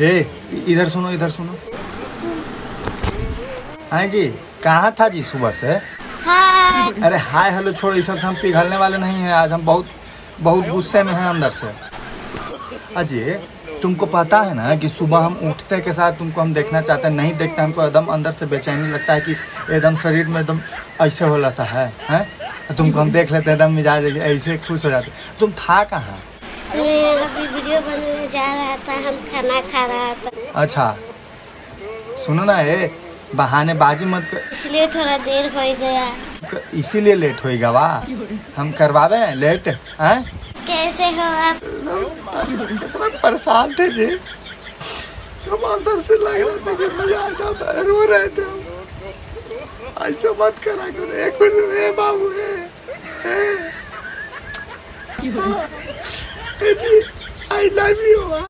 ए इधर सुनो इधर सुनो। हाँ जी कहाँ था जी सुबह से? हाय। अरे हाय हेलो छोड़ो ये सब हम पिघलने वाले नहीं हैं। आज हम बहुत बहुत गुस्से में हैं अंदर से। अजय तुमको पता है ना कि सुबह हम उठते के साथ तुमको हम देखना चाहते हैं नहीं देखते हमको एकदम अंदर से बेचैनी लगता है कि एकदम शरीर में एकदम ऐसे हो जाता है हैं? तुमको हम देख लेते हैं एकदम मिजाज ऐसे खुश हो जाते तुम था कहाँ? मैं अभी वीडियो बनाने जा रहा था हम खाना खा रहा था। अच्छा सुनो ना ए बहाने बाजी मत कर, इसलिए थोड़ा देर हो गया। इसीलिए लेट होएगा वाह। हम करवावे लेट हैं? कैसे हो आप? कितना परेशान थे जी। हम अंदर से लग रहा था कि मज़ा आ जाता है रो रहे थे। ऐसा मत करा करो ए कुछ बाबू ए I love you.